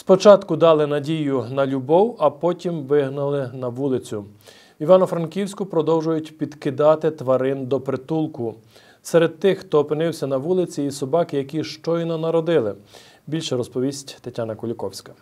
Спочатку дали надію на любов, а потім вигнали на вулицю. В Івано-Франківську продовжують підкидати тварин до притулку. Серед тих, хто опинився на вулиці, і собаки, які щойно народили. Більше розповість Тетяна Куліковська.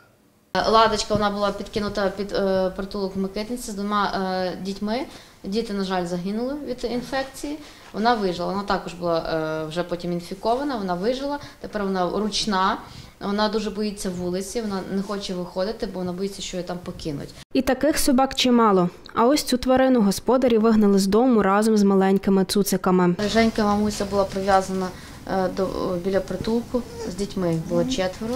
Ладочка вона була підкинута під е, притулок в Микитниці з двома е, дітьми. Діти, на жаль, загинули від інфекції. Вона вижила. Вона також була е, вже потім інфікована, вона вижила. Тепер вона ручна. Вона дуже боїться вулиці, вона не хоче виходити, бо вона боїться, що її там покинуть. І таких собак чимало. А ось цю тварину господарі вигнали з дому разом з маленькими цуциками. Женька мамуся була прив'язана е, до біля притулку з дітьми. Було четверо.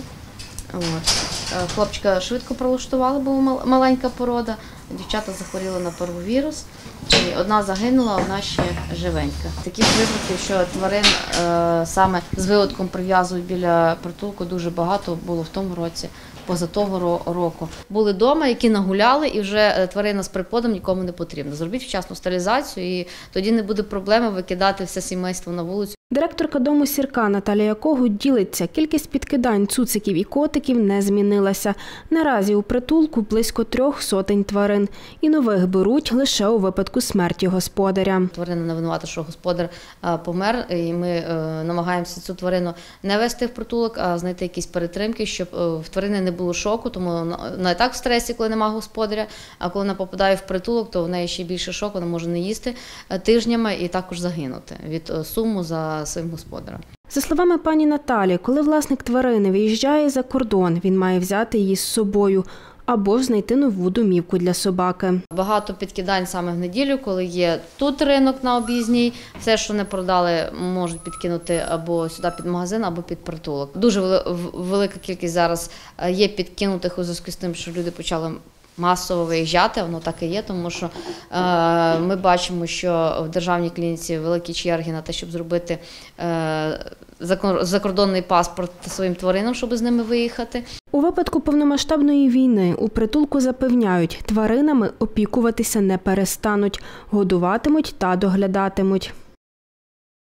От. Е, Хлопчика швидко пролаштували, бо маленька порода. Дівчата захворіли на парвовірус. І одна загинула, одна ще живенька. Таких випадків, що тварин е, саме з виводком прив'язують біля притулку, дуже багато було в тому році, поза того року. Були вдома, які нагуляли, і вже е, тварина з приподом нікому не потрібна. Зробіть вчасну стерилізацію, і тоді не буде проблеми викидати все сімейство на вулицю. Директорка дому сірка Наталія Когут ділиться, кількість підкидань цуциків і котиків не змінилася. Наразі у притулку близько трьох сотень тварин. І нових беруть лише у випадку смерті господаря. Тварина не винувата, що господар помер, і ми е, намагаємося цю тварину не вести в притулок, а знайти якісь перетримки, щоб е, в тварини не було шоку, тому вона- і так в стресі, коли немає господаря. А коли вона попадає в притулок, то в неї ще більше шок, вона може не їсти е, тижнями і також загинути від суму за своїм господарем. За словами пані Наталі, коли власник тварини виїжджає за кордон, він має взяти її з собою або ж знайти нову домівку для собаки. Багато підкидань саме в неділю, коли є тут ринок на об'їзній. Все, що не продали, можуть підкинути або сюди під магазин, або під притулок. Дуже велика кількість зараз е, є підкинутих у зв'язку з тим, що люди почали. Масово виїжджати, воно так і є, тому що е, ми бачимо, що в державній клініці великі черги на те, щоб зробити е, закордонний паспорт своїм тваринам, щоб з ними виїхати. У випадку повномасштабної війни у притулку запевняють, тваринами опікуватися не перестануть, годуватимуть та доглядатимуть.